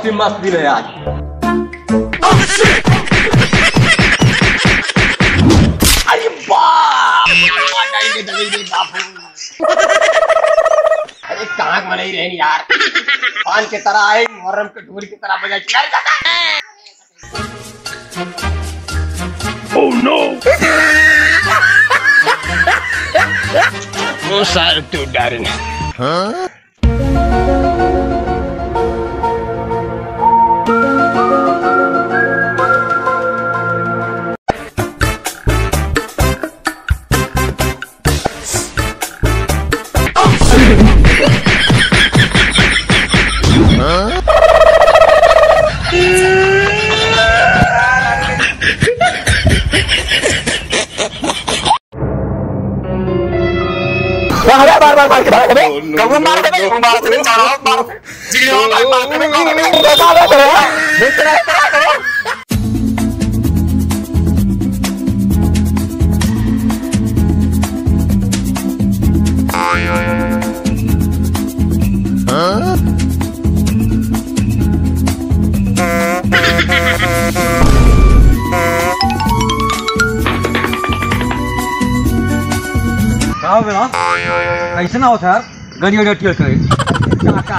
बहुत ही मस्त दिन है आज अरे कहाँ बनाई रहनी यार। पान के तरह आए मुहर्रम के ढोल की तरह बजाई यार काका ओ सर तू डरन क्या हो गया कैसे ना होता यार गड़ी गड़ी टियल करे। काका।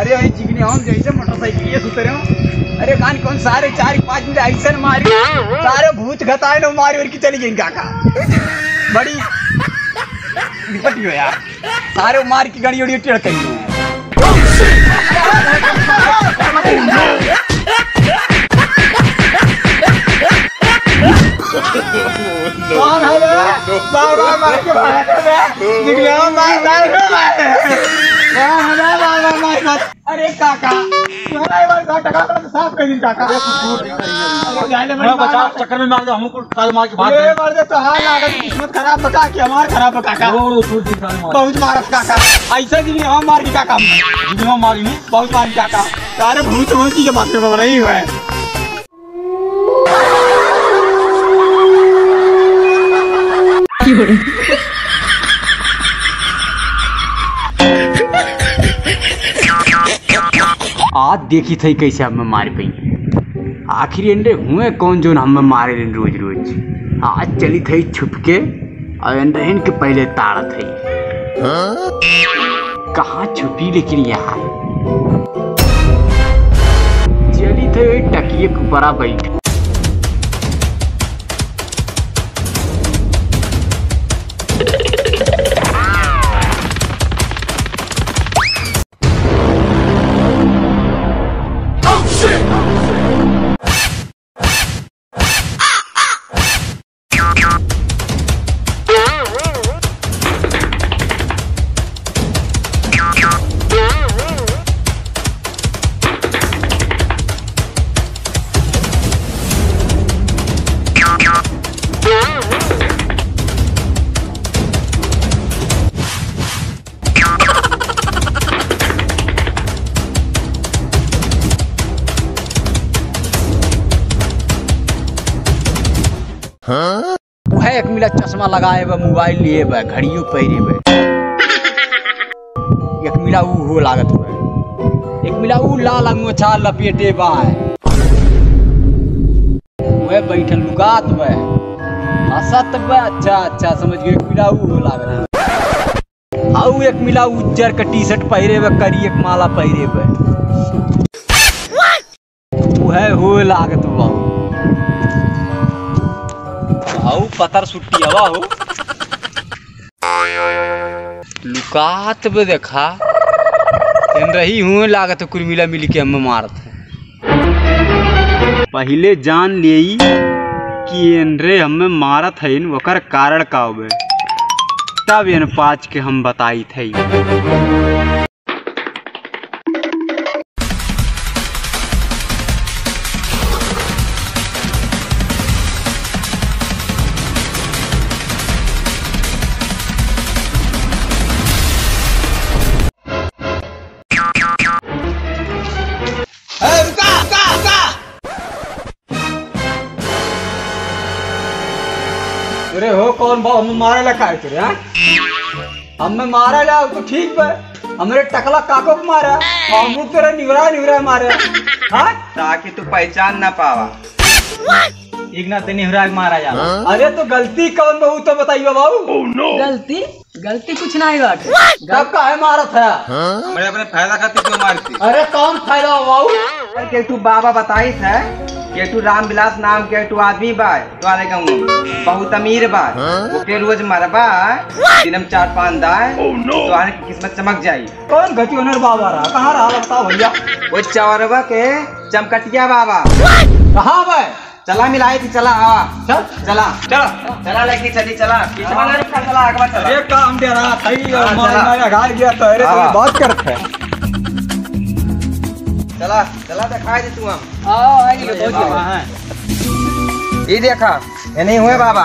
अरे भाई चिकनी हम जैसे मोटरसाइकिल, ये सुते रहो अरे कान कौन सारे चार पाँच मिनट ऐसा मारी। सारे भूत घताए ना मारी और की चली गई काका। बड़ी विपत्ति हो यार। सारे मार की गड़ी उड़ी टेढ़ करी। कौन है बे? बार बार मार के मार निकले हो, मार मार के मार कौन है बे? बार बार मार मत अरे काका तुम्हारा एक बार का टका तो साफ़ कर दी काका अरे जाने मैं बचा चक्कर में मार दे हमको काल मार के भाग ये मार दे तो हाल लागत किस्मत खराब बका कि हमार खराब बका काका ओ सूट दिन काल मार बहुत मारत काका ऐसा दिन हम मार की काका जितना मारी नहीं बहुत मार काका सारे भूत भूत की बात में नहीं हुआ है आज देखी थी कैसे हमें मार पई आखिर अंडे हुए कौन जो हमें मारे रोज रोज आज चली थी छुप के और अंडे के पहले ताड़ा थी। कहाँ छुपी लेकिन यहाँ? चली थी टकिए ऊपरा बैठ मिला चश्मा लगाए बा, मोबाइल लिए बा, घड़ियों पहरे बा। एक मिला ऊ हो लागत बा। एक मिला ऊ लाल अंगोछा लपेटे बा। वह बैठल लुकात बा। हंसत बा अच्छा अच्छा समझ गए, एक मिला ऊ हो लागत। आऊ एक मिला उज्जर का टी शर्ट पहरे बा करी एक माला पहरे बा। वह हो लागत बा। आऊ पतर सुट्टी हवा हो। लुकात बे देखा इन रही हूँ लागत कुर्मिला मिल के हमें मारत पहले जान लियई कि एनरे हमें मारत है ओकर कारण का होबे? तब इन पाँच के हम बताई थे अरे हो कौन भाव हमें मारे ला काहे तेरे हाँ? हमें मारे ला तो ठीक बा। हमरे टकला काको को मारा हम तेरे निवरा निवरा मारे हाँ? ताकि तू पहचान ना पावा। इगना ते निहरा के मारा जाला अरे तो गलती कौन बहू तो बताइए बाबू। Oh, no. गलती? गलती कुछ नहीं बाटे कब का है मारा था? बड़े अपने फ़ायदा खातिर क्यों मारती? अरे कौन फ़ायदा बाबू? के तू बाबा बताई था के तू राम विलास नाम के तू आदमी बा तुम्हारे गाँव में बहुत अमीर बा। वो के रोज मरबा दिनम चार पाँच दाए तुम्हारे की किस्मत चमक जाई। कौन घटी ओनर बाबा रहा कहाँ रहा बताओ भैया? वो चौरबा के चमकटिया बाबा। कहाँ भाई चला मिलाई थी चला हवा चल। चला। चलो। चला लड़की चली चला। पीछे चला ये काम दे रहा था ही और हाँ, मार। मार गया तो अरे हाँ। तो बात करते हैं। चला चला दिखाई दे तू हम। आओ आइए बहुत हाँ, ये देखा ये नहीं हुए बाबा।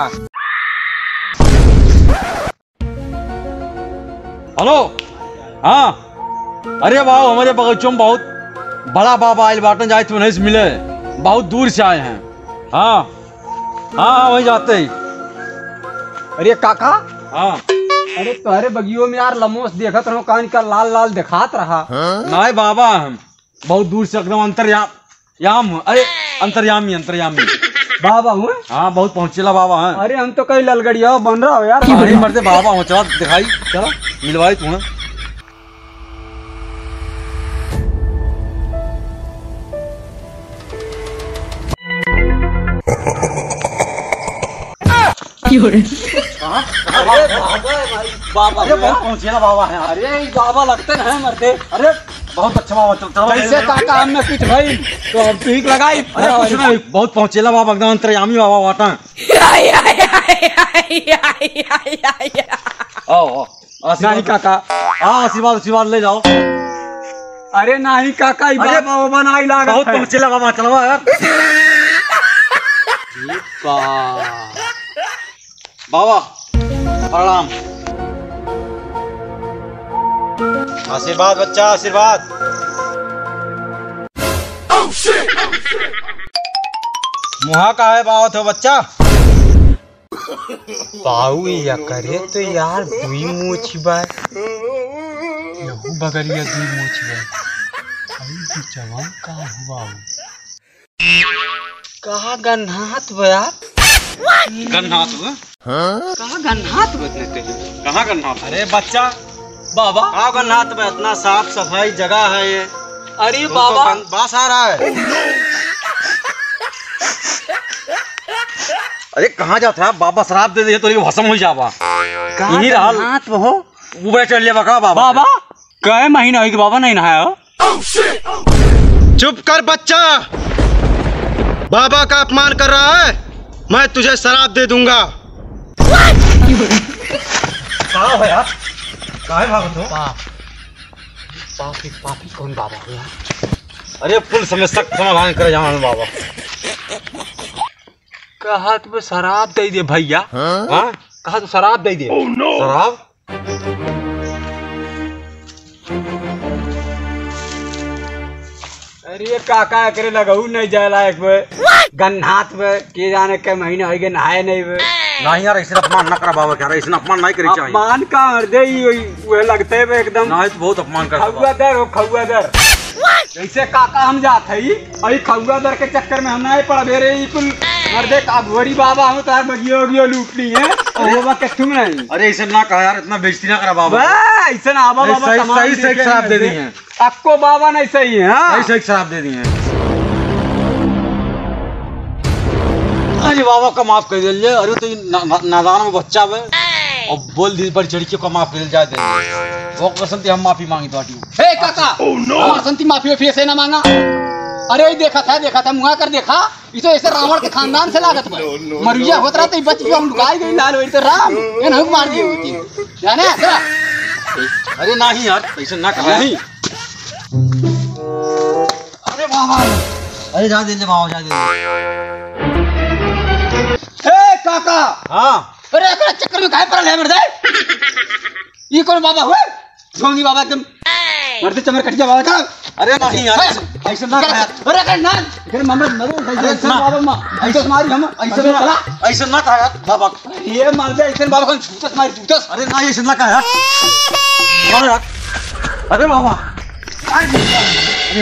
हेलो? हाँ? अरे बाबू हमारे बगीचों में बहुत बड़ा बाबा आयल बाटन जाए तो नहीं मिले। बहुत दूर से आए हैं। हाँ? हाँ हाँ वहीं जाते ही। अरे काका हाँ। अरे तुम्हारे बगियो में यार लमोस देखत रहो कान का लाल लाल दिखात रहा। नहीं बाबा हम बहुत दूर से एकदम अंतरयाम याम अरे अंतर्यामी अंतर्यामी। बाबा हुए हाँ बहुत पहुँचेला बाबा हैं। अरे हम तो कई ललगड़िया बन रहा हो यार। नहीं मरते बाबा हो चला दिखाई। चला। मिलवाई तुम्हें बाबा अरे बहुत पहुँचेला बाबा है। अरे ये बाबा लगते हैं मरते। अरे बहुत अच्छा बाबा कैसे काका हमने कुछ भाई तो हम ठीक लगाई। अरे कुछ नहीं बहुत पहुँचेला बाबा एकदम अंतर्यामी बाबा वाटा। नहीं काका। हाँ आशीर्वाद आशीर्वाद ले जाओ। अरे नहीं काका अरे बाबा बनाई लागत बहुत है। पहुँचेला बाबा चलवा यार। बाबा प्रणाम। आशीर्वाद बच्चा आशीर्वाद। मुहा का है बाबा तो बच्चा? बाऊ या करे तो यार दुई मोची बा यहू बगलिया दुई मोची बा अरे ये जवान का हुआ कहा गन्हात बा यार? गन्नाथ कहाँ गन्हात बतने कहाँ गन्नाथ अरे बच्चा बाबा। कहाँ गन्नाथ में इतना साफ़ सफ़ाई जगह है ये। अरे बाबा। बास आ रहा है। अरे कहाँ जाता है बाबा शराब दे दिए तो ये भसम हो जावा। यही रहा। गन्हात वो। ऊपर चल लिया बका बाबा। बाबा कहे महीना कि बाबा नहीं नहाया? चुप कर बच्चा। बाबा का अपमान कर रहा है। मैं तुझे शराब दे दूँगा। कहाँ हो? भागत हो पापी पापी कौन बाबा हो अरे फुल समस्या का समाधान करे जाना बाबा। कहा तुम्हें शराब दे दे भैया? हाँ? कहा तो शराब दे दे शराब? अरे काका करे लगहू नहीं जाए लायक बे गन्हात बे के जाने के महीने हो गए नहाए नहीं बे नहीं यार ऐसे अपमान ना करा बाबा क्या ऐसे अपमान नहीं करे चाहिए। अपमान का हृदय ही वही लगते बे एकदम। नहीं तो बहुत अपमान कर खौआ दर हो खौआ दर। जैसे काका हम जात हई अई खौआ दर के चक्कर में हम नहीं पड़ बेरे ई कुल मर्दे का भोरी बाबा हम तार बगियो बगियो लूट ली है। और बाबा के तुम नहीं अरे ऐसे ना कहा यार इतना बेइज्जती ना करा बाबा। ऐसे ना आबा नहीं, बाबा सही- सही- सही शराब दे दी हैं। आपको बाबा नहीं सही है हाँ? ऐसे एक शराब दे दी है। अरे बाबा का माफ़ कर दीजिए। अरे तो ना- ना- नादान में बच्चा है। और बोल दी पर चढ़ी का माफ़ कर जा दे वो कसम हम माफ़ी मांगी तो आटी हे काका! हमार संति माफ़ी वाफी ऐसे ना मांगा। अरे ये देखा था देखा था मुहा कर देखा। ये तो ऐसे रावण के खानदान से लागत बा मरुआ होत रहा तो बच हम लुकाई गई लाल वही तो राम। ये नहीं मार दिए होती। जाने अरे नहीं यार ऐसे ना कहा। नहीं। अरे बाबा अरे जा दीजिए बाबा जा हे काका। हाँ। अरे एकरा चक्कर में काहे पड़ल है मर्दे। ये कौन बाबा हुए? ढोंगी बाबा एकदम मर्दे चमर कटिया बाबा का। अरे नहीं यार। ऐसे ना कहा अरे कर ना। फिर ममद मरो अरे ऐसे बाबा मा ऐसे मारी हम ऐसे ना ऐसे ना कहा यार बाबा। ये मार दे ऐसे बाबा को जूतस मारी जूतस अरे ना ऐसे ना कहा यार। अरे यार अरे बाबा। अरे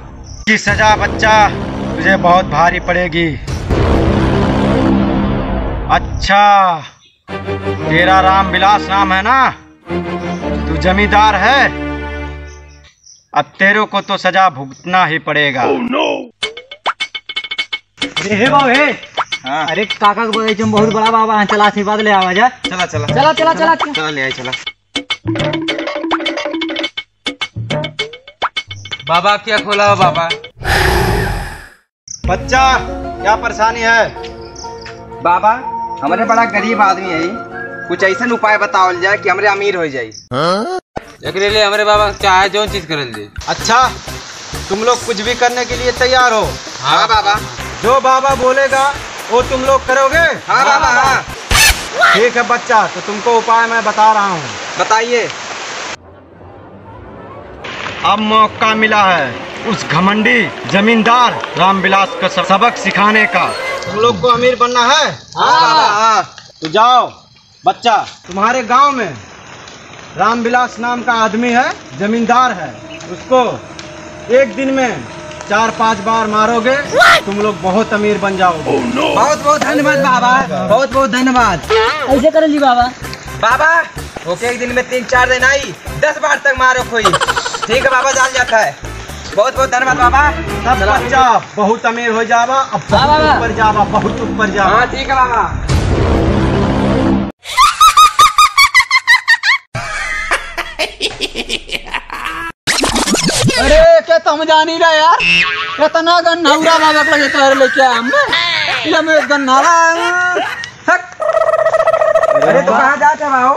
की सजा बच्चा तुझे बहुत भारी पड़ेगी। अच्छा तेरा राम विलास नाम है ना? तू जमींदार है। अब तेरे को तो सजा भुगतना ही पड़ेगा। अरे हे बाबू हे! हाँ। अरे काका के बगीचे में बहुत बड़ा बाबा चला आशीर्वाद ले आवा जा। चला चला। चला चला चला चला। ले आई चला। बाबा क्या खोला हो बाबा? बच्चा क्या परेशानी है? बाबा हमारे बड़ा गरीब आदमी है कुछ ऐसा उपाय बताओ जाए कि हमरे अमीर हो जाए एकरे लिए हमरे बाबा चाहे जो चीज़ कर दे अच्छा तुम लोग कुछ भी करने के लिए तैयार हो। हाँ बाबा। जो बाबा बोलेगा वो तुम लोग करोगे? हाँ बाबा हाँ ठीक है बच्चा तो तुमको उपाय मैं बता रहा हूँ। बताइए। अब मौका मिला है उस घमंडी जमींदार रामविलास को सब- सबक सिखाने का। तुम लोग को अमीर बनना है? हाँ। तो जाओ बच्चा। तुम्हारे गाँव में रामविलास नाम का आदमी है जमींदार है। उसको एक दिन में चार पाँच बार मारोगे तुम लोग बहुत अमीर बन जाओगे। Oh, no. बहुत बहुत धन्यवाद बाबा। बहुत बहुत धन्यवाद। ऐसे कर ली बाबा। बाबा ओके एक दिन में तीन चार दिन आई दस बार तक मारो कोई। ठीक है बाबा जान जाता है। बहुत बहुत धन्यवाद बाबा। सब बच्चा बहुत अमीर हो जावा अब हाँ, बहुत ऊपर जावा बहुत ऊपर जावा। हाँ ठीक है बाबा। अरे क्या तुम जान रहे यार? इतना गन्ना बाबा को तो लेके आया हमने। मैं गन्ना अरे तो कहाँ जाते बाबू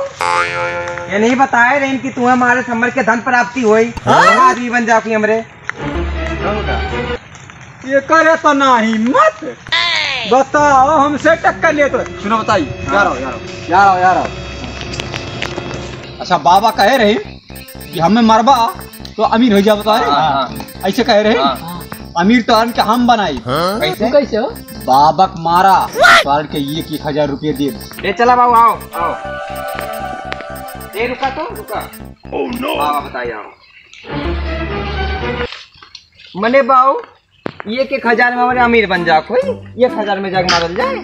ये नहीं बताए रहे कि तुम्हें हमारे समर के धन प्राप्ति हुई। आदमी बन जाओ हमरे। ये करे तो ना हिम्मत बताओ हमसे टक्कर ले तो। सुनो बताइए यार आओ यार आओ यार आओ यार आओ अच्छा बाबा कहे रहे कि हमें मरबा तो अमीर हो जा बता रहे ऐसे कहे रहे अमीर तो के हम बनाई। तू कैसे? हो? बाबा मारा तो के एक एक हज़ार रुपये दे। चला बाबू आओ आओ। ए रुका तो रुका ओह नो बाबा बताइए आओ मने बाबू एक एक हज़ार में हमारे अमीर बन जा कोई? एक हज़ार में जाके मारल जाए?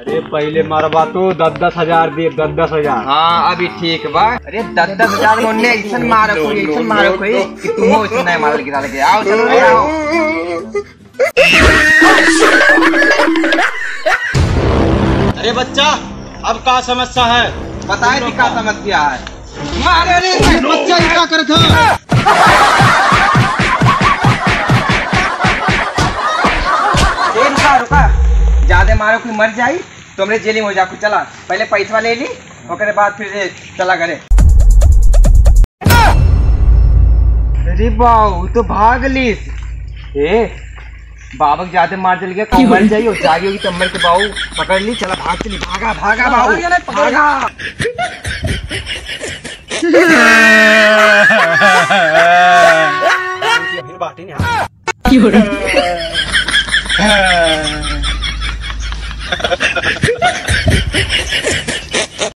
अरे पहले मरबा तो दस दस हज़ार दे दस दस हज़ार। हाँ अभी ठीक बा। अरे दस दस हज़ार में उन्ने ऐसा मारो कोई ऐसा मारो कोई कि तुम हो ऐसा नहीं मारल गिरा लगे आओ चलो रे आओ। अरे बच्चा अब का समस्या है? बताए थी क्या समस्या है अरे बच्चा क्या करे था? रुका रुका। ज़्यादा मारो कोई मर जाई तो हमरे जेली में हो जा कुछ चला। पहले पैसा ले ली ओकरे बाद फिर चला करे अरे बाऊ तो भाग लीस। ए? बाबा के ज़्यादा मार चल गया कहीं मर जाई और जागी होगी तो के बाऊ पकड़ ली चला भाग चली भागा भागा बाऊ भागा